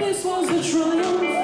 This was a triumph